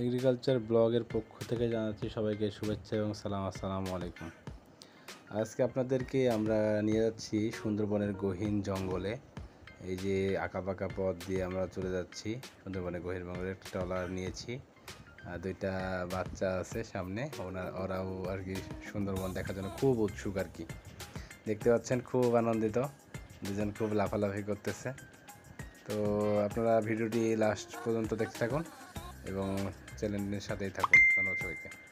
Agriculture ব্লগের পক্ষ থেকে জানাচ্ছি সবাইকে শুভেচ্ছা এবং সালাম, আসসালামু আলাইকুম। আজকে আপনাদেরকে আমরা নিয়ে যাচ্ছি সুন্দরবনের গহীন জঙ্গলে। এই যে আঁকাবাঁকা পথ দিয়ে আমরা চলে যাচ্ছি সুন্দরবনের গহীন জঙ্গলে। ট্রলার নিয়েছি, আর দুইটা বাচ্চা আছে সামনে। ওনার, ওরাও আর কি সুন্দরবন দেখার জন্য খুব উৎসুক আর কি। দেখতে পাচ্ছেন, খুব আনন্দিত। দুজন খুব লাফালাফি করতেছে। তো আপনারা ভিডিওটি লাস্ট পর্যন্ত দেখতে থাকুন। এবং চ্যানেলের সাথেই থাকুন ধন্যবাদ সবাইকে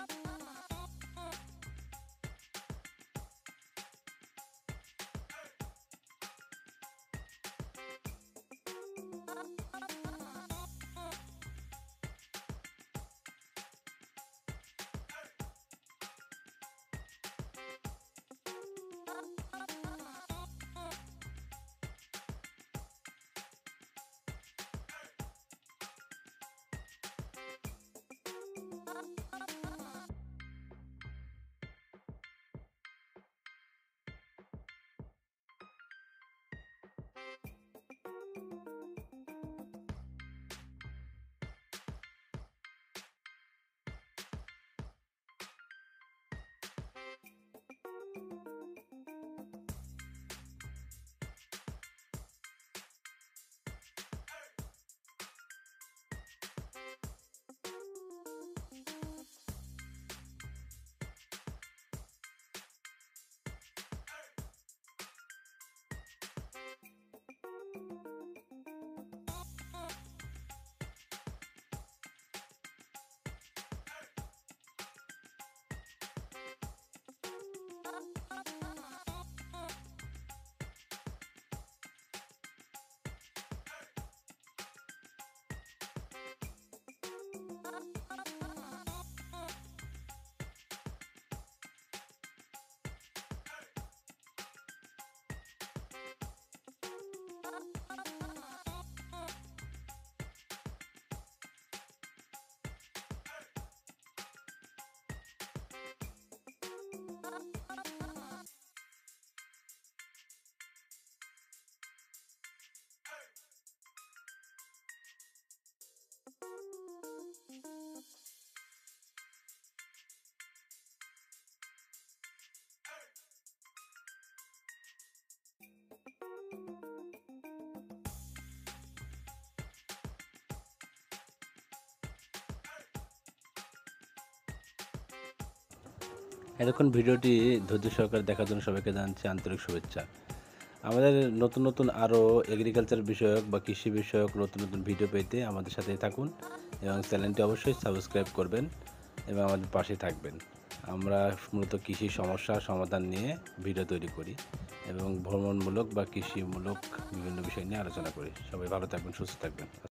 up. এতক্ষণ ভিডিওটি ধৈর্য সহকারে দেখার জন্য সবাইকে জানাচ্ছি আন্তরিক শুভেচ্ছা। আমাদের নতুন নতুন আরও এগ্রিকালচার বিষয়ক বা কৃষি বিষয়ক নতুন নতুন ভিডিও পেতে আমাদের সাথেই থাকুন এবং চ্যানেলটি অবশ্যই সাবস্ক্রাইব করবেন এবং আমাদের পাশে থাকবেন। আমরা মূলত কৃষি সমস্যা সমাধান নিয়ে ভিডিও তৈরি করি এবং ভ্রমণমূলক বা কৃষিমূলক বিভিন্ন বিষয় নিয়ে আলোচনা করি। সবাই ভালো থাকবেন, সুস্থ থাকবেন।